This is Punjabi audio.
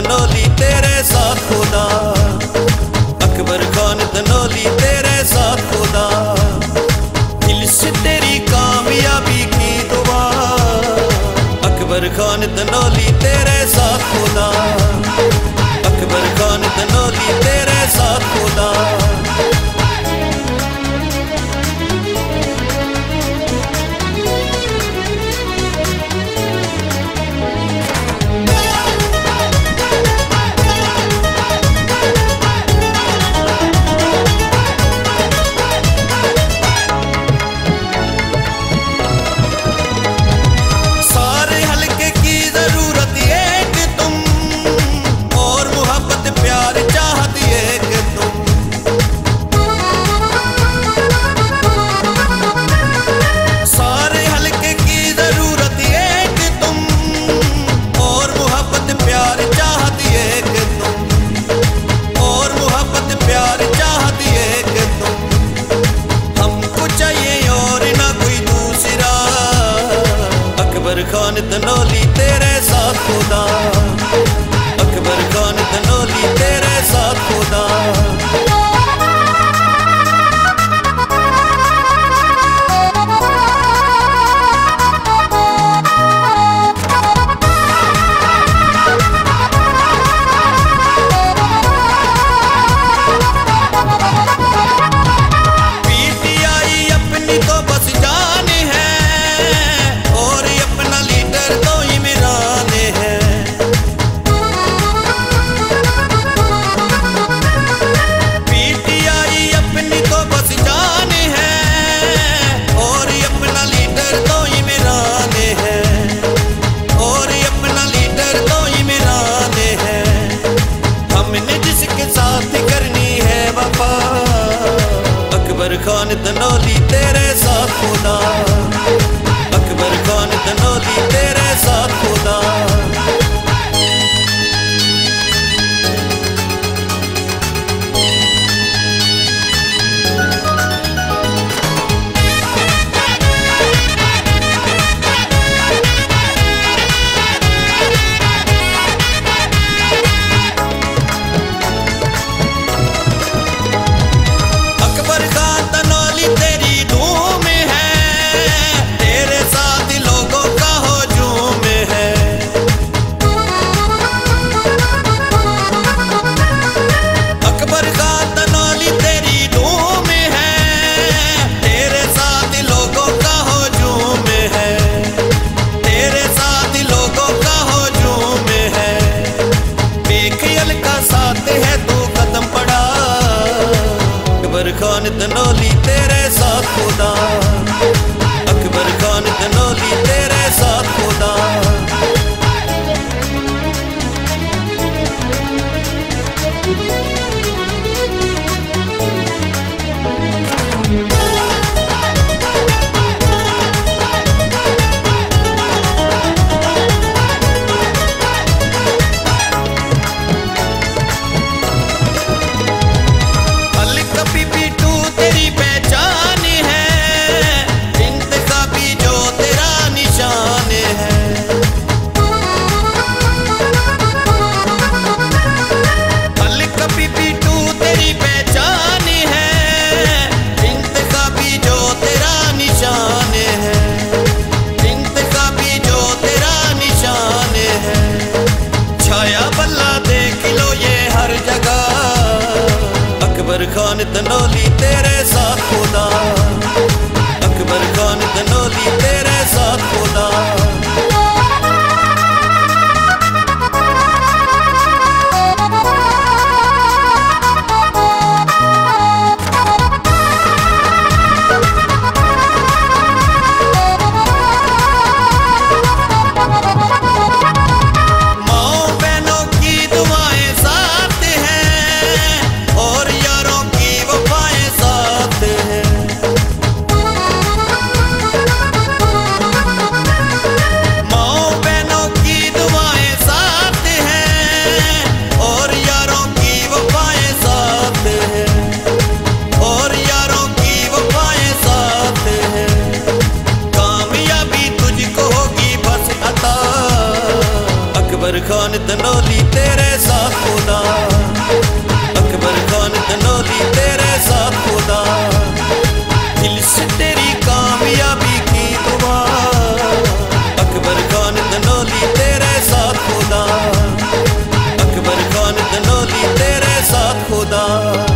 ਦਨੋਲੀ ਤੇਰੇ ਸਾਥ ਖੁਦਾ ਅਕਬਰ ਖਾਨ ਦਨੋਲੀ ਤੇਰੇ ਸਾਥ ਖੁਦਾ ਦਿਲ ਸੇ ਤੇਰੀ ਕਾਮਯਾਬੀ ਕੀ ਦੁਆ। ਅਕਬਰ ਖਾਨ ਦਨੋਲੀ खुदा ਰੱਖਾਂ ਨਿਤ ਤੇਰੇ ਸਾਥ ਖੁਦਾ solito. खुदा।